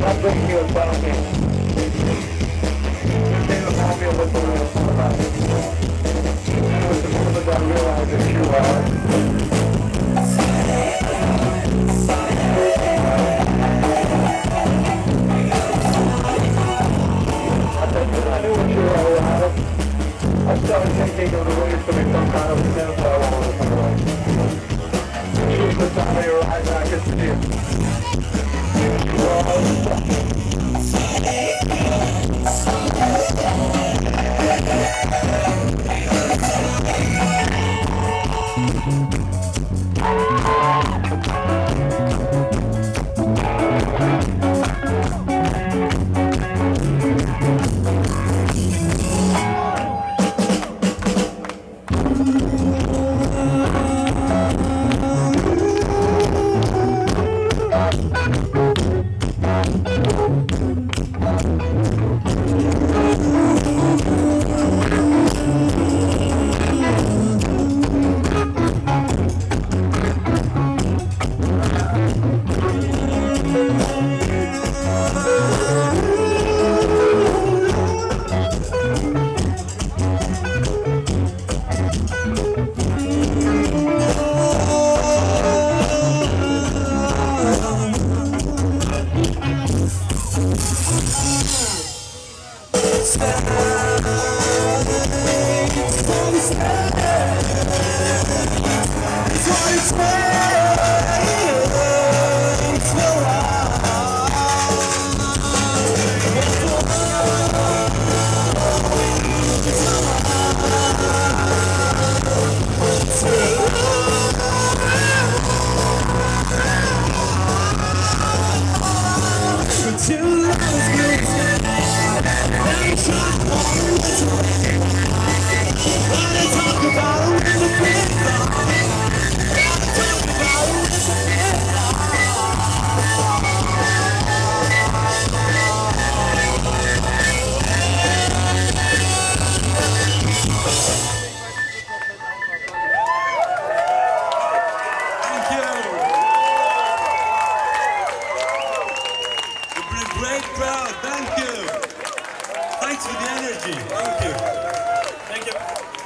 Not bringing you okay? Just stay the happy a little bit of the back. And with the moment I realize that you are, Thank sky. Great crowd. Thank you. Thanks for the energy. Thank you. Thank you.